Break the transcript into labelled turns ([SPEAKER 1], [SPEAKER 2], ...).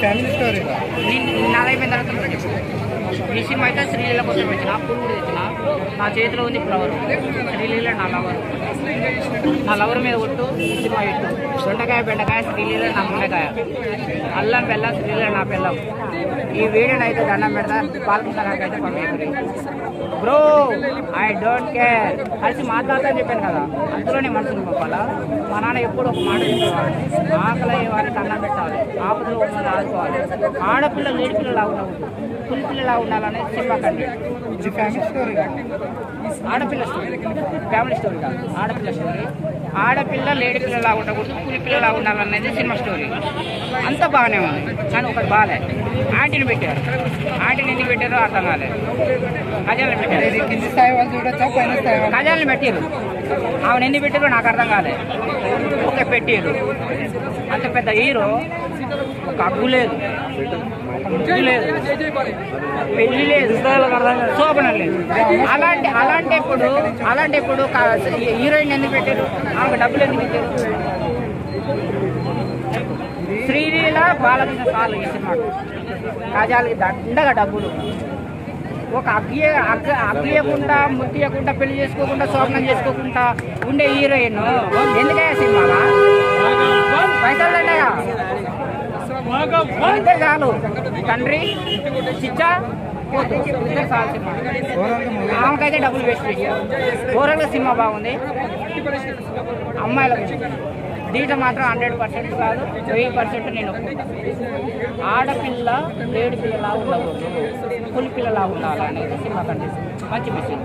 [SPEAKER 1] Family story
[SPEAKER 2] నాదైపోయిన తర్వాత విషయం అయితే శ్రీలీల కోసం పెట్టిన పూలు కూడా తెచ్చిన. నా చేతిలో ఉంది ఫ్లవర్ శ్రీలీల నా లవర్ నా లవర్ మీద కొట్టు సినిమా ఇట్టు దొండకాయ బెండకాయ శ్రీలీల నా మునకాయ అల్లం బెల్లం శ్రీలీల నా బెల్లం. ఈ వీడియోని అయితే దండం పెడతా. పాల్గొనడానికి అయితే పంపించండి బ్రో ఐ డోంట్ కేర్ కలిసి మాట్లాడతా చెప్పాను కదా. అందులోనే మనసులు పంపాలా మా నాన్న ఎప్పుడు ఒక మాట చెప్పేవాడు. ఆకలి వారికి అన్నం పెట్టాలి. ఆపదలో ఉన్నది ఆదుకోవాలి. ఆడపిల్ల లేడి పిల్లలా ఉండకూడదు పులి పిల్లలా సినిమా కండి.
[SPEAKER 1] ఇది ఫ్యామిలీ స్టోరీ
[SPEAKER 2] ఆడపిల్ల స్టోరీ ఫ్యామిలీ స్టోరీ కాదు. ఆడపిల్ల స్టోరీ ఆడపిల్ల లేడి పిల్లలా ఉండకూడదు పులి పిల్లలా ఉండాలనేది సినిమా స్టోరీ అంతా బాగానే ఉంది. కానీ ఒకటి బాగాలే. ఆంటీని పెట్టారు. ఆంటీని ఎందుకు పెట్టారో అర్థం కాలేదు. కజాలను పెట్టారు.
[SPEAKER 1] కింది స్థాయి వాళ్ళు చూడొచ్చా? పైన స్థాయి
[SPEAKER 2] పెట్టారు ఆమెను ఎందుకు పెట్టారో నాకు అర్థం కాలేదు ఓకే పెట్టారు అంత పెద్ద హీరో. ఒక అగ్గు లేదు. శోభనం లేదు. అలాంటి అలాంటి ఎప్పుడు అలాంటి ఎప్పుడు హీరోయిన్ ఎందుకు పెట్టారు? ఆమెకు డబ్బులు ఎందుకు ఇచ్చారు? శ్రీలీల బాలకృష్ణ ఈ సినిమాకు కాజాలకి దండగా డబ్బులు. ఒక అగ్గి అగ్గ అగ్గియకుండా ముట్టియకుండా పెళ్ళి చేసుకోకుండా శోభనం చేసుకోకుండా ఉండే హీరోయిన్. ఎందుకయ్యా సినిమాలా? పైసలు దండగా అంతే చాలు తండ్రి చిచ్చా ఆమెకైతే డబ్బులు వేస్ట్ చేశారు ఓవరాల్గా సినిమా బాగుంది. అమ్మాయిలకు దీంట్లో మాత్రం హండ్రెడ్ పర్సెంట్ కాదు వెయ్యి పర్సెంట్ నేను ఆడపిల్ల లేడి పిల్లలా ఉండకూడదు. పులి పిల్లలా ఉండాలనేది సినిమా కండిషన్ మంచి మెసేజ్